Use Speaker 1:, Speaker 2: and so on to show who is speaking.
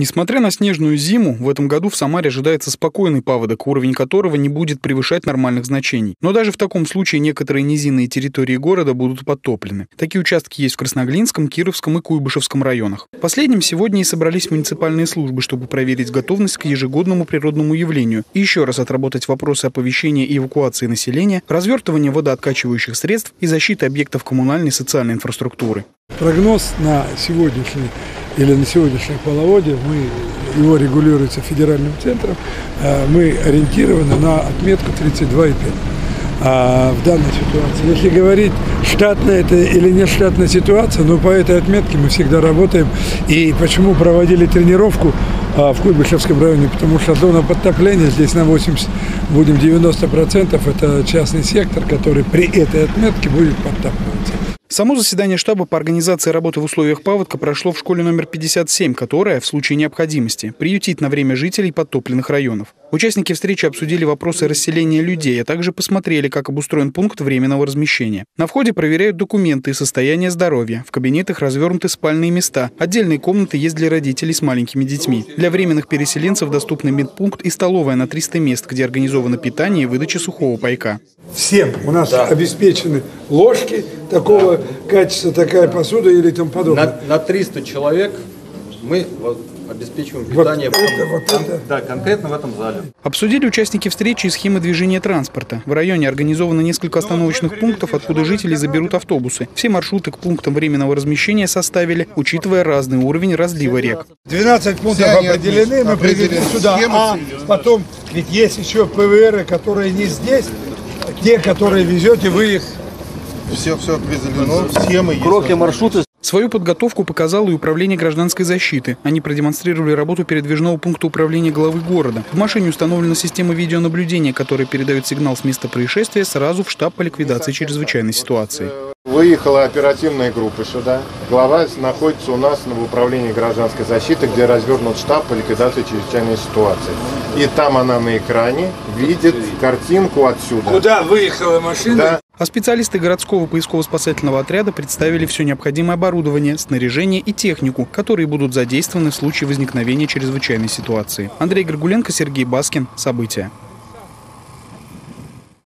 Speaker 1: Несмотря на снежную зиму, в этом году в Самаре ожидается спокойный паводок, уровень которого не будет превышать нормальных значений. Но даже в таком случае некоторые низинные территории города будут подтоплены. Такие участки есть в Красноглинском, Кировском и Куйбышевском районах. Последним сегодня и собрались муниципальные службы, чтобы проверить готовность к ежегодному природному явлению и еще раз отработать вопросы оповещения и эвакуации населения, развертывания водооткачивающих средств и защиты объектов коммунальной и социальной инфраструктуры.
Speaker 2: Прогноз на сегодняшний или на сегодняшнее половодье, мы, его регулируется федеральным центром, э, мы ориентированы на отметку 32,5 а в данной ситуации. Если говорить, штатная это или не штатная ситуация, но по этой отметке мы всегда работаем. И почему проводили тренировку а, в Куйбышевском районе? Потому что зона подтопления здесь на 80, будем 90%, это частный сектор, который при этой отметке будет подтапливаться.
Speaker 1: Само заседание штаба по организации работы в условиях паводка прошло в школе номер 57, которая, в случае необходимости, приютит на время жителей подтопленных районов. Участники встречи обсудили вопросы расселения людей, а также посмотрели, как обустроен пункт временного размещения. На входе проверяют документы и состояние здоровья. В кабинетах развернуты спальные места. Отдельные комнаты есть для родителей с маленькими детьми. Для временных переселенцев доступны медпункт и столовая на 300 мест, где организовано питание и выдача сухого пайка.
Speaker 2: Всем у нас да. обеспечены ложки такого да. качества, такая посуда или тому подобное.
Speaker 3: На, на 300 человек мы обеспечиваем питание вот это, вот кон, это. Да, конкретно в этом зале.
Speaker 1: Обсудили участники встречи и схемы движения транспорта. В районе организовано несколько остановочных пунктов, откуда жители заберут автобусы. Все маршруты к пунктам временного размещения составили, учитывая разный уровень разлива рек.
Speaker 2: 12 пунктов определены, мы привели сюда, а потом, ведь есть еще ПВР, которые не здесь, те, которые везете, вы их
Speaker 4: все, все определено, схемы есть.
Speaker 1: Кроки, маршруты. Свою подготовку показало и Управление гражданской защиты. Они продемонстрировали работу передвижного пункта управления главы города. В машине установлена система видеонаблюдения, которая передает сигнал с места происшествия сразу в штаб по ликвидации чрезвычайной ситуации.
Speaker 4: Выехала оперативная группа сюда. Глава находится у нас в управлении гражданской защиты, где развернут штаб по ликвидации чрезвычайной ситуации. И там она на экране видит картинку отсюда.
Speaker 2: Куда выехала машина? Да.
Speaker 1: А специалисты городского поисково-спасательного отряда представили все необходимое оборудование, снаряжение и технику, которые будут задействованы в случае возникновения чрезвычайной ситуации. Андрей Горгуленко, Сергей Баскин. События.